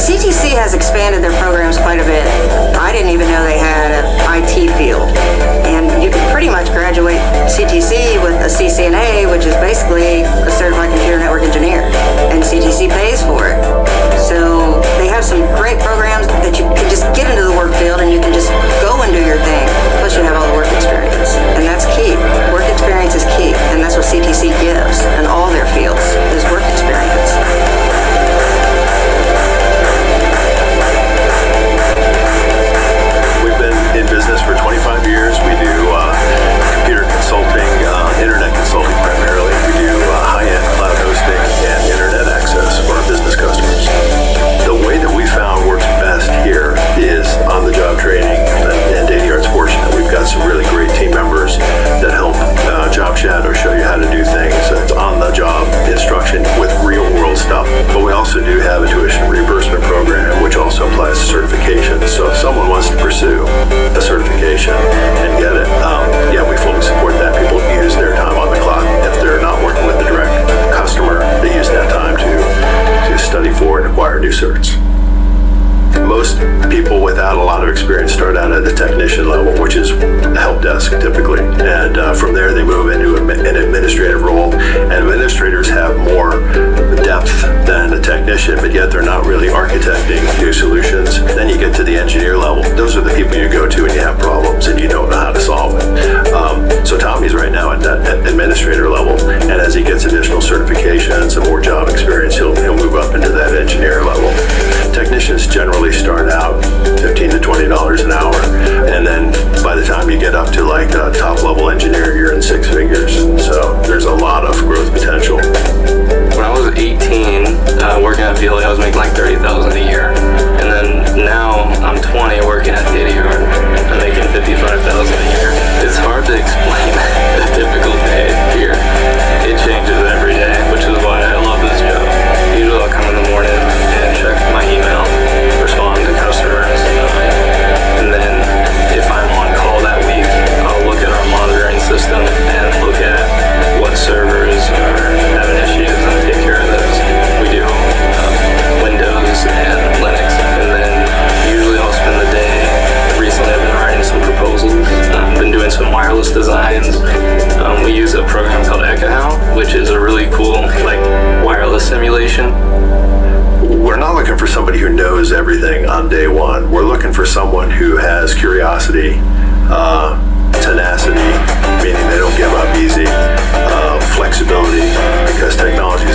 CTC has expanded their programs quite a bit. I didn't even know they had an IT field. And you can pretty much graduate CTC with a CCNA, which is basically a and get it, um, yeah, we fully support that. People use their time on the clock. If they're not working with the direct customer, they use that time to, to study for and acquire new certs. Most people without a lot of experience start out at the technician level, which is help desk typically, and uh, from there they move into an administrative role. And administrators have more depth than a technician, but yet they're not really architecting new solutions. Then you get to the engineer level; those are the people you go to when you have problems and you don't know how to solve it. Um, so Tommy's right now at that at administrator level, and as he gets additional certifications and more job experience, he'll he'll move up into that engineer level. Technicians generally start out 15 to 20 dollars an hour, and then by the time you get up to like a top level engineer, you're in six figures. So there's a lot of growth potential. When I was 18, uh, working at Veolia, I was making like 30000 a year. Looking for someone who has curiosity, uh, tenacity, meaning they don't give up easy, uh, flexibility, because technology